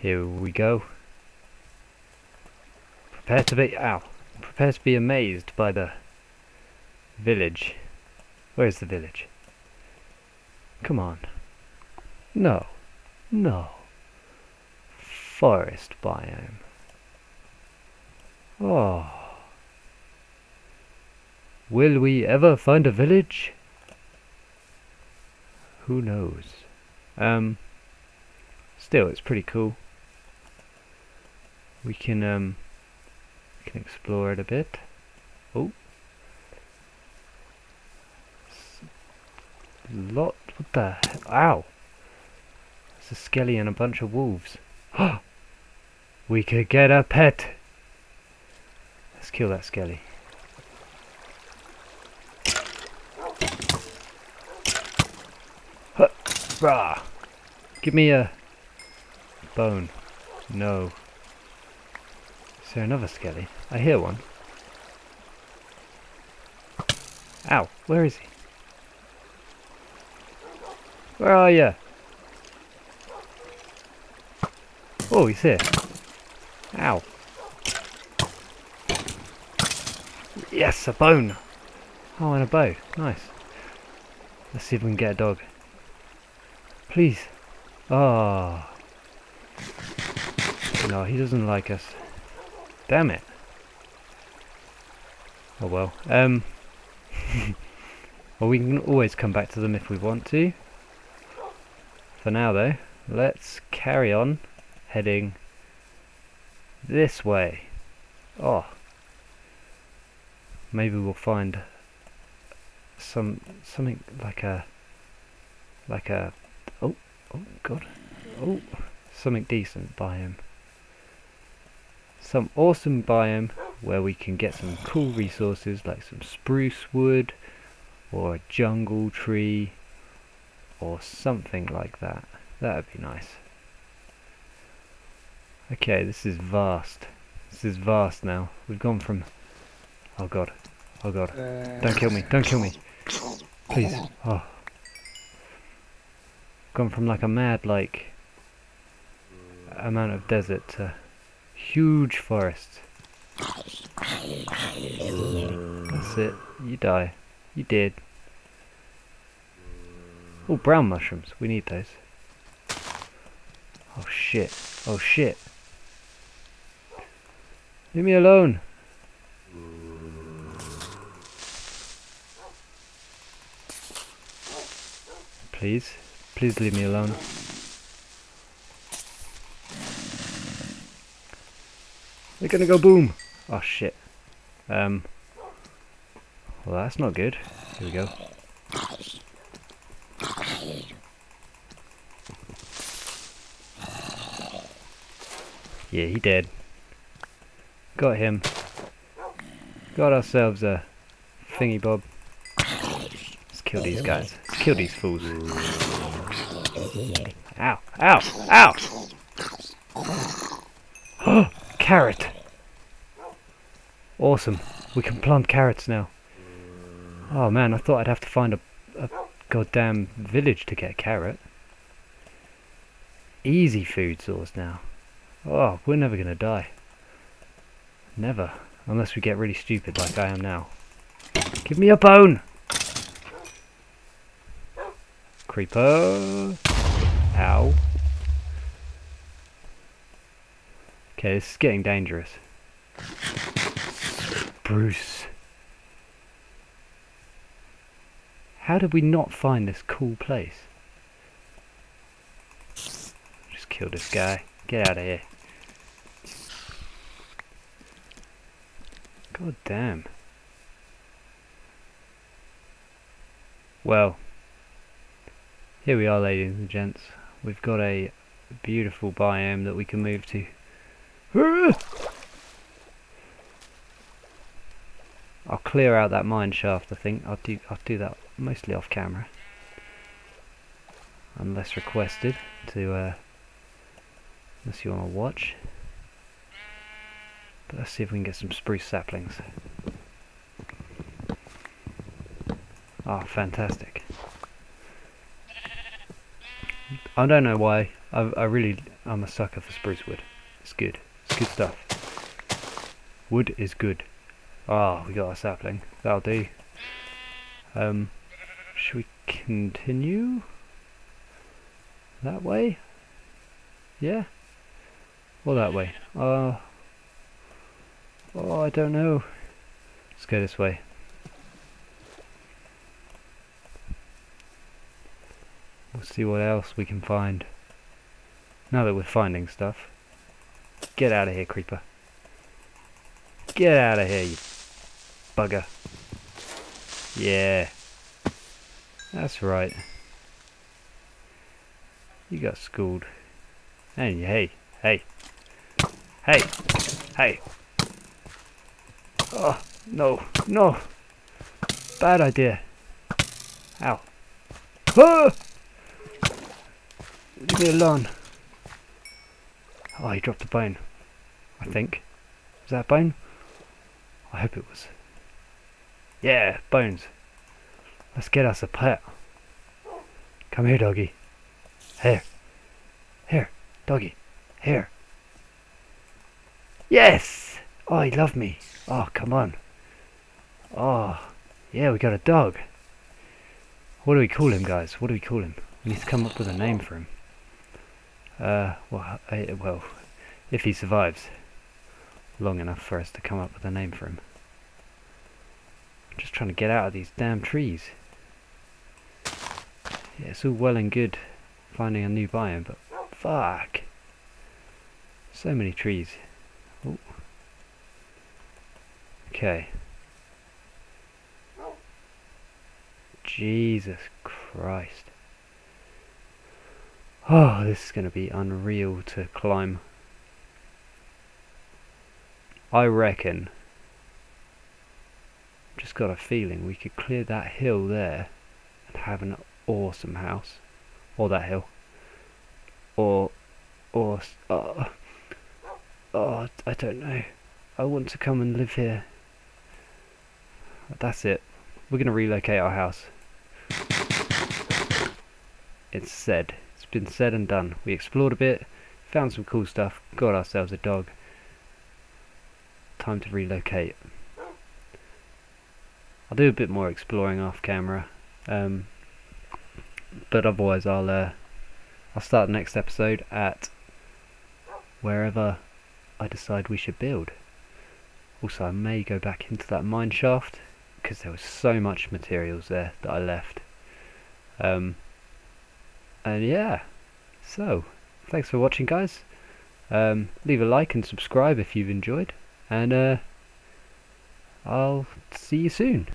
Here we go. Prepare to be ow. Prepare to be amazed by the village. Where's the village? Come on. No. No. Forest biome. Oh. Will we ever find a village? Who knows? Um. Still, it's pretty cool. We can um. Can explore it a bit. Oh. Lot. What the? he- Ow! It's a skelly and a bunch of wolves. we could get a pet. Let's kill that skelly. Rah! Give me a bone. No. Is there another skelly? I hear one. Ow! Where is he? Where are you? Oh, he's here. Ow. Yes, a bone. Oh, and a bow. Nice. Let's see if we can get a dog. Please. Oh. No, he doesn't like us. Damn it. Oh well. Um. well, we can always come back to them if we want to. For now, though, let's carry on heading this way. Oh. Maybe we'll find some something like a like a oh oh god oh something decent biome some awesome biome where we can get some cool resources like some spruce wood or a jungle tree or something like that. That would be nice. Okay this is vast. This is vast now. We've gone from oh god oh god. Uh, don't kill me don't kill me. Please. Oh. Gone from like a mad like amount of desert to huge forest. That's it. You die. You did. Oh, brown mushrooms. We need those. Oh shit. Oh shit. Leave me alone. Please. Please leave me alone. They're gonna go boom! Oh shit. Um. Well, that's not good. Here we go. Yeah, he dead. Got him. Got ourselves a thingy bob. Let's kill these guys. Let's kill these fools. Ow! Ow! Ow! Carrot! Awesome. We can plant carrots now. Oh man, I thought I'd have to find a, a goddamn village to get a carrot. Easy food source now. Oh, we're never gonna die. Never. Unless we get really stupid like I am now. Give me a bone! Creeper! Ow. Okay, this is getting dangerous. Bruce. How did we not find this cool place? Just kill this guy. Get out of here. God damn. Well, here we are ladies and gents. We've got a beautiful biome that we can move to. I'll clear out that mine shaft I think. I'll do I'll do that mostly off camera. Unless requested to uh unless you wanna watch. But let's see if we can get some spruce saplings. Ah, fantastic. I don't know why. I I really I'm a sucker for spruce wood. It's good. Good stuff. Wood is good. Ah, we got our sapling. That'll do. Um, should we continue? That way? Yeah? Or that way? Uh, oh, I don't know. Let's go this way. We'll see what else we can find. Now that we're finding stuff. Get out of here, creeper. Get out of here, you bugger. Yeah. That's right. You got schooled. Hey, hey, hey. Hey, hey. Oh, no, no. Bad idea. Ow. Ah! Leave me alone. Oh, he dropped a bone. I think. Was that a bone? I hope it was. Yeah, bones. Let's get us a pet. Come here, doggy. Here. Here, doggy. Here. Yes! Oh, he loved me. Oh, come on. Oh, yeah, we got a dog. What do we call him, guys? What do we call him? We need to come up with a name for him. Uh, well, I, well, if he survives long enough for us to come up with a name for him. I'm just trying to get out of these damn trees. Yeah, it's all well and good finding a new biome, but fuck. So many trees. Ooh. Okay. Jesus Christ. Oh, this is going to be unreal to climb. I reckon, just got a feeling we could clear that hill there and have an awesome house. Or that hill. Or, or, uh, oh, I don't know. I want to come and live here. That's it. We're going to relocate our house. It's said been said and done. We explored a bit, found some cool stuff, got ourselves a dog. Time to relocate. I'll do a bit more exploring off camera, um, but otherwise I'll uh, I'll start the next episode at wherever I decide we should build. Also, I may go back into that mine shaft because there was so much materials there that I left. Um, and yeah so thanks for watching guys. Um, leave a like and subscribe if you've enjoyed. And uh, I'll see you soon